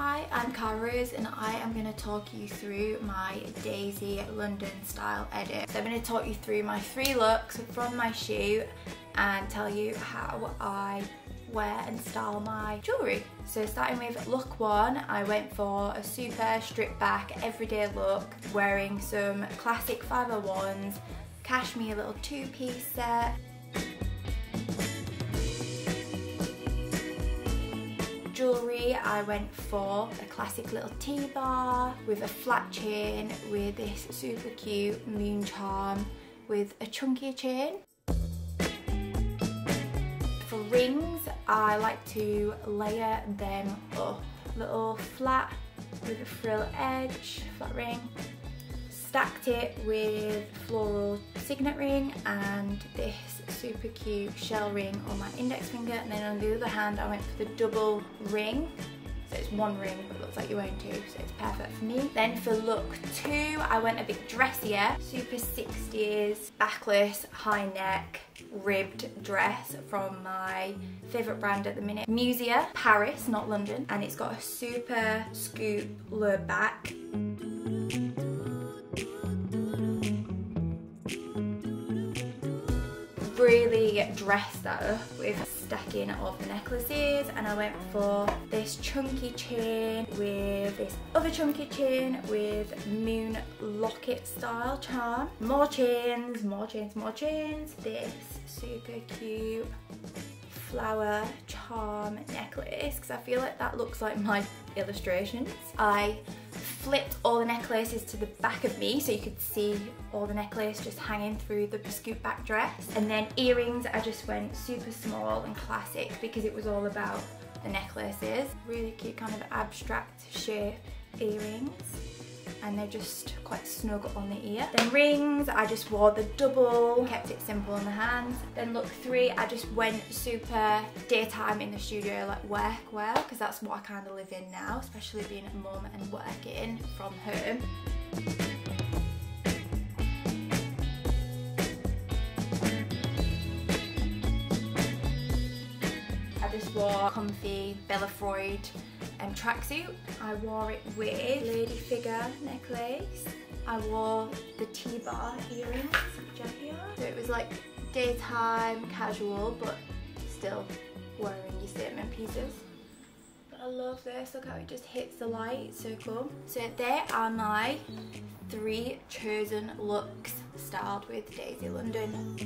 Hi, I'm Kara and I am going to talk you through my Daisy London style edit. So I'm going to talk you through my three looks from my shoot and tell you how I wear and style my jewellery. So starting with look one, I went for a super stripped back everyday look wearing some classic 501s, cashmere little two-piece set, jewellery I went for a classic little T-bar with a flat chain with this super cute moon charm with a chunky chain. For rings I like to layer them up. Little flat with a frill edge, flat ring. Stacked it with floral signet ring and this super cute shell ring on my index finger. And then on the other hand I went for the double ring. So it's one ring but looks like you own two so it's perfect for me. Then for look two I went a bit dressier, super 60s backless high neck ribbed dress from my favourite brand at the minute Musier Paris not London. And it's got a super scoop low back really dressed that up with stacking of the necklaces and I went for this chunky chain with this other chunky chain with moon locket style charm. More chains, more chains, more chains. This super cute flower charm necklace because I feel like that looks like my illustrations. I flipped all the necklaces to the back of me so you could see all the necklace just hanging through the scoop back dress. And then earrings, I just went super small and classic because it was all about the necklaces. Really cute kind of abstract shape earrings and they're just quite snug on the ear. Then rings, I just wore the double, kept it simple on the hands. Then look three, I just went super daytime in the studio, like work well, because that's what I kind of live in now, especially being a mum and working from home. I just wore comfy Bella Freud um, tracksuit. I wore it with lady figure necklace. I wore the T-bar earrings, which are here. So it was like daytime, casual, but still wearing your statement pieces. But I love this, look how it just hits the light, so cool. So there are my three chosen looks styled with Daisy London.